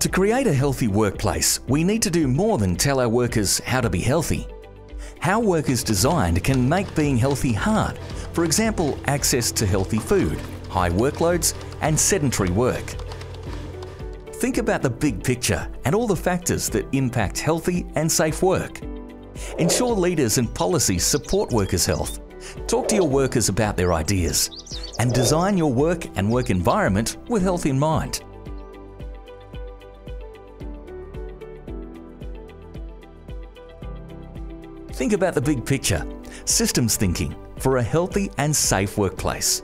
To create a healthy workplace, we need to do more than tell our workers how to be healthy. How work is designed can make being healthy hard. For example, access to healthy food, high workloads, and sedentary work. Think about the big picture and all the factors that impact healthy and safe work. Ensure leaders and policies support workers' health. Talk to your workers about their ideas. And design your work and work environment with health in mind. Think about the big picture, systems thinking for a healthy and safe workplace.